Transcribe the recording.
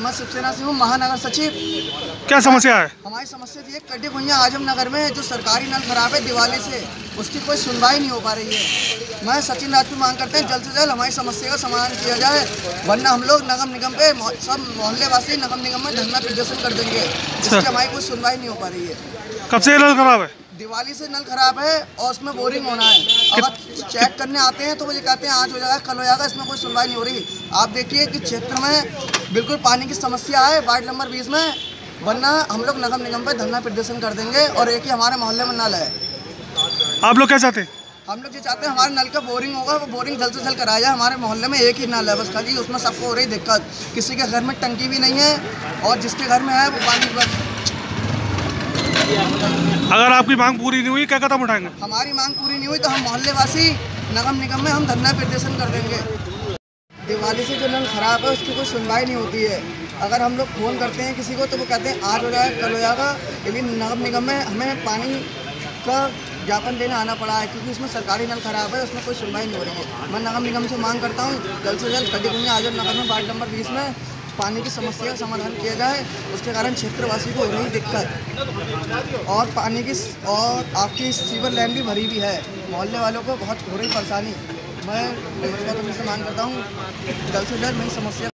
मैं शिवसेना से हूँ महानगर सचिव। क्या समस्या है? हमारी समस्या ये कड्डी भुइया आज़म नगर में जो सरकारी नल खराब है दिवाली से उसकी कोई सुनवाई नहीं हो पा रही है। मैं सचिन राजपूत मांग करते हैं जल्द से जल्द हमारी समस्या का समाधान किया जाए वरना हम लोग नगम निगम पे सब मोहल्ले वासी नगम निगम में धरना प्रदर्शन कर देंगे जिसकी हमारी कोई सुनवाई नहीं हो पा रही है। कब से नल खराब है? दिवाली से नल खराब है और उसमें बोरिंग होना है। अगर चेक करने आते हैं तो वो ये कहते हैं आज हो जाएगा कल हो जाएगा इसमें कोई सुनवाई नहीं हो रही। आप देखिए कि क्षेत्र में बिल्कुल पानी की समस्या है वार्ड नंबर बीस में। वरना हम लोग नगम निगम पर धरना प्रदर्शन कर देंगे और एक ही हमारे मोहल्ले में नल है। आप लोग क्या चाहते हैं? हम लोग ये चाहते हैं हमारे नल का बोरिंग होगा वो बोरिंग जल्द से जल्द कराया जाए। हमारे मोहल्ले में एक ही नल है बस खाली उसमें सबको हो रही दिक्कत। किसी के घर में टंकी भी नहीं है और जिसके घर में है वो पानी बस। अगर आपकी मांग पूरी नहीं हुई, क्या कदम उठाएँगे? हमारी मांग पूरी नहीं हुई तो हम मोहल्ले वासी नगम निगम में हम धरना प्रदर्शन कर देंगे। दिवाली से जो नल खराब है, उसकी कोई सुनवाई नहीं होती है। अगर हम लोग फ़ोन करते हैं किसी को तो वो कहते हैं, आज हो जाएगा कल हो जाएगा। लेकिन नगम निगम में हमें पानी का ज्ञापन देने आना पड़ा है, क्योंकि उसमें सरकारी नल खराब है, उसमें कोई सुनवाई नहीं हो रही है। मैं नगम निगम से मांग करता हूँ, जल्द से जल्द कटीकुंजा आज़म नगर में वार्ड नंबर बीस में पानी की समस्या का समाधान किया जाए उसके कारण क्षेत्रवासी को नहीं दिक्कत। और पानी की और आपकी सीवर लाइन भी भरी हुई है। मोहल्ले वालों को बहुत हो रही परेशानी। मैं निगम से मांग करता हूँ, जल्द से जल्द मेरी समस्या